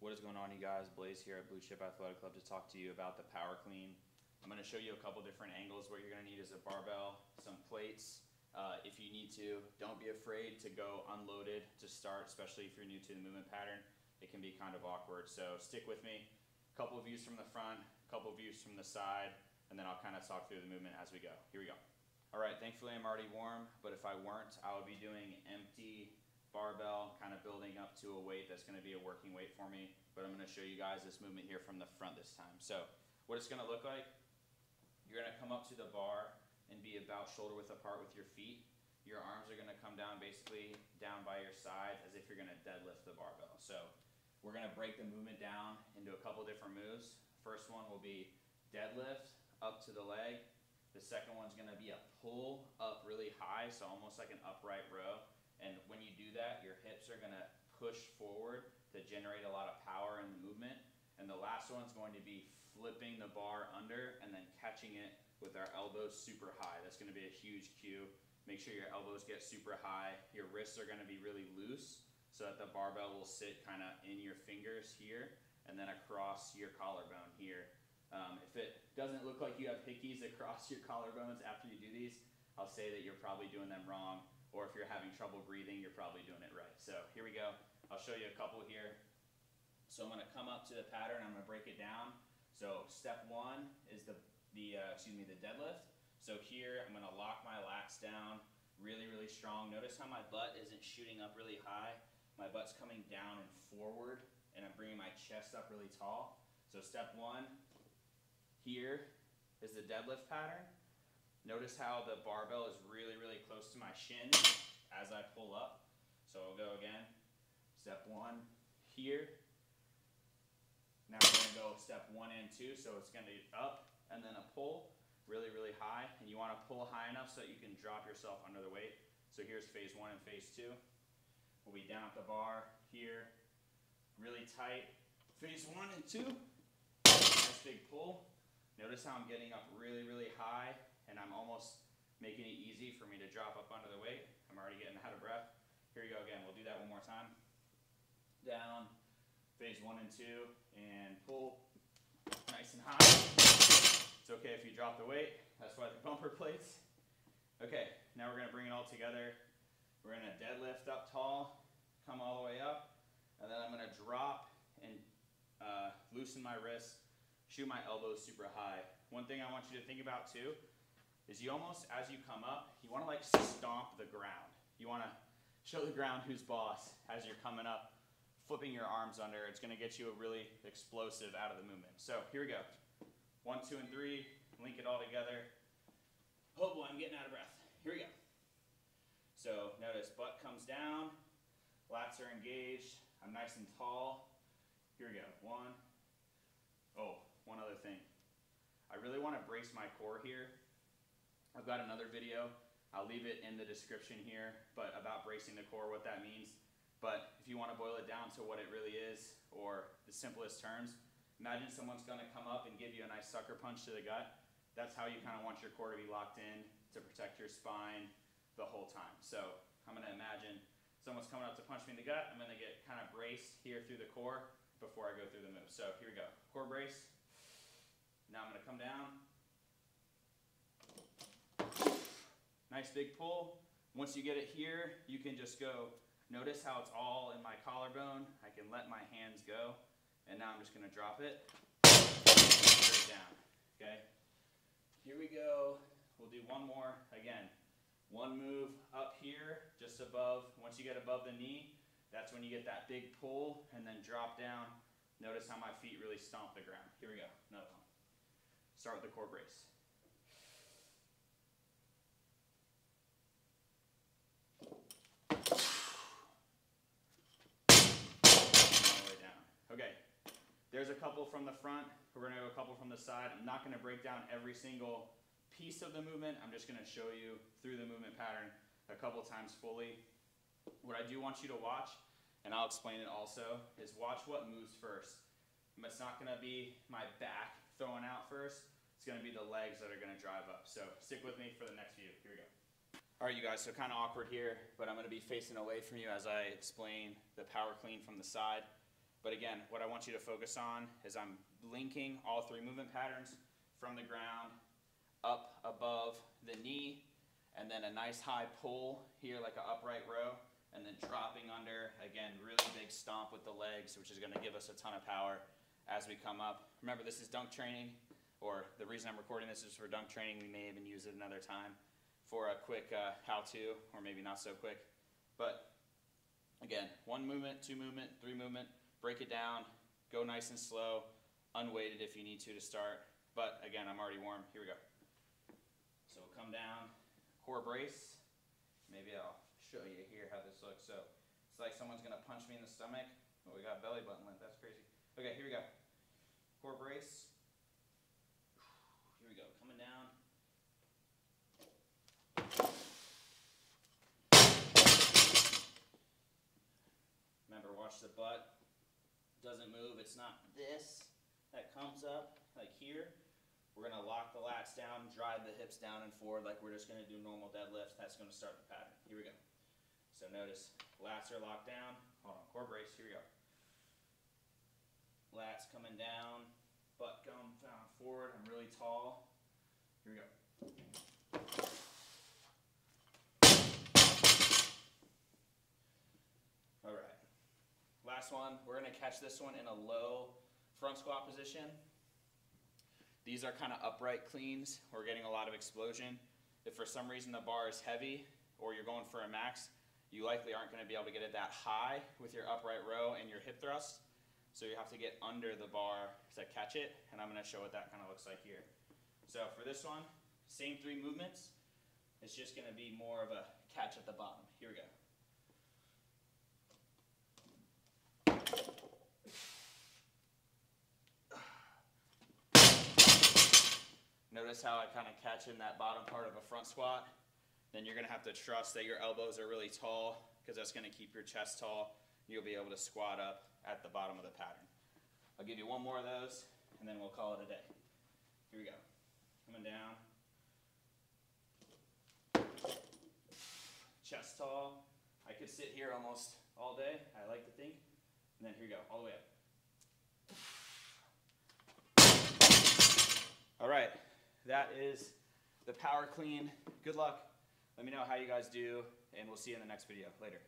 What is going on, you guys? Blaise here at Blue Chip Athletic Club to talk to you about the Power Clean. I'm going to show you a couple different angles. What you're going to need is a barbell, some plates. Uh, if you need to, don't be afraid to go unloaded to start, especially if you're new to the movement pattern. It can be kind of awkward, so stick with me. A couple views from the front, a couple views from the side, and then I'll kind of talk through the movement as we go. Here we go. All right, thankfully I'm already warm, but if I weren't, I would be doing empty barbell, kind of building up to a weight that's gonna be a working weight for me. But I'm gonna show you guys this movement here from the front this time. So what it's gonna look like, you're gonna come up to the bar and be about shoulder width apart with your feet. Your arms are gonna come down basically down by your side as if you're gonna deadlift the barbell. So we're gonna break the movement down into a couple different moves. First one will be deadlift up to the leg. The second one's gonna be a pull up really high, so almost like an upright row. And when you do that, your hips are gonna push forward to generate a lot of power in the movement. And the last one's going to be flipping the bar under and then catching it with our elbows super high. That's gonna be a huge cue. Make sure your elbows get super high. Your wrists are gonna be really loose so that the barbell will sit kind of in your fingers here and then across your collarbone here. Um, if it doesn't look like you have hickeys across your collarbones after you do these, I'll say that you're probably doing them wrong or if you're having trouble breathing, you're probably doing it right. So here we go. I'll show you a couple here. So I'm gonna come up to the pattern, I'm gonna break it down. So step one is the, the uh, excuse me, the deadlift. So here, I'm gonna lock my lats down really, really strong. Notice how my butt isn't shooting up really high. My butt's coming down and forward, and I'm bringing my chest up really tall. So step one, here is the deadlift pattern. Notice how the barbell is really, really close to my shin as I pull up. So I'll go again. Step one here. Now we're gonna go step one and two. So it's gonna be up and then a pull really, really high. And you wanna pull high enough so that you can drop yourself under the weight. So here's phase one and phase two. We'll be down at the bar here, really tight. Phase one and two. Nice big pull. Notice how I'm getting up really, really high and I'm almost making it easy for me to drop up under the weight. I'm already getting out of breath. Here we go again. We'll do that one more time. Down, phase one and two, and pull nice and high. It's okay if you drop the weight. That's why the bumper plates. Okay, now we're gonna bring it all together. We're gonna deadlift up tall, come all the way up, and then I'm gonna drop and uh, loosen my wrists, shoot my elbows super high. One thing I want you to think about too is you almost, as you come up, you want to like stomp the ground. You want to show the ground who's boss as you're coming up, flipping your arms under. It's going to get you a really explosive out of the movement. So here we go. One, two, and three. Link it all together. Oh boy, I'm getting out of breath. Here we go. So notice butt comes down, lats are engaged. I'm nice and tall. Here we go. One. Oh, one other thing. I really want to brace my core here I've got another video. I'll leave it in the description here, but about bracing the core, what that means. But if you want to boil it down to what it really is, or the simplest terms, imagine someone's going to come up and give you a nice sucker punch to the gut. That's how you kind of want your core to be locked in to protect your spine the whole time. So I'm going to imagine someone's coming up to punch me in the gut. I'm going to get kind of braced here through the core before I go through the move. So here we go. Core brace. Now I'm going to come down, Nice big pull. Once you get it here, you can just go, notice how it's all in my collarbone. I can let my hands go. And now I'm just gonna drop it straight down, okay? Here we go. We'll do one more. Again, one move up here, just above. Once you get above the knee, that's when you get that big pull and then drop down. Notice how my feet really stomp the ground. Here we go, another one. Start with the core brace. Okay, there's a couple from the front. We're gonna go a couple from the side. I'm not gonna break down every single piece of the movement. I'm just gonna show you through the movement pattern a couple times fully. What I do want you to watch, and I'll explain it also, is watch what moves first. Um, it's not gonna be my back throwing out first. It's gonna be the legs that are gonna drive up. So stick with me for the next few. Here we go. All right, you guys, so kind of awkward here, but I'm gonna be facing away from you as I explain the power clean from the side. But again, what I want you to focus on is I'm linking all three movement patterns from the ground up above the knee, and then a nice high pull here like an upright row, and then dropping under, again, really big stomp with the legs, which is gonna give us a ton of power as we come up. Remember, this is dunk training, or the reason I'm recording this is for dunk training. We may even use it another time for a quick uh, how-to, or maybe not so quick. But again, one movement, two movement, three movement, break it down, go nice and slow, unweighted if you need to to start. But again, I'm already warm. Here we go. So we'll come down, core brace. Maybe I'll show you here how this looks. So it's like someone's gonna punch me in the stomach. Oh, we got belly button length. That's crazy. Okay, here we go. Core brace. Here we go. Coming down. Remember, watch the butt. Doesn't move. It's not this that comes up like here. We're gonna lock the lats down, drive the hips down and forward like we're just gonna do normal deadlifts. That's gonna start the pattern. Here we go. So notice lats are locked down. Hold on, core brace. Here we go. Lats coming down, butt going down forward. I'm really tall. Here we go. All right. Last one. We're gonna catch this one in a low front squat position. These are kind of upright cleans. We're getting a lot of explosion. If for some reason the bar is heavy or you're going for a max, you likely aren't going to be able to get it that high with your upright row and your hip thrust. So you have to get under the bar to catch it, and I'm going to show what that kind of looks like here. So for this one, same three movements. It's just going to be more of a catch at the bottom. Here we go. Notice how I kind of catch in that bottom part of a front squat. Then you're gonna have to trust that your elbows are really tall because that's gonna keep your chest tall. You'll be able to squat up at the bottom of the pattern. I'll give you one more of those and then we'll call it a day. Here we go. Coming down. Chest tall. I could sit here almost all day, I like to think. And then here we go, all the way up. All right, that is the power clean. Good luck. Let me know how you guys do, and we'll see you in the next video. Later.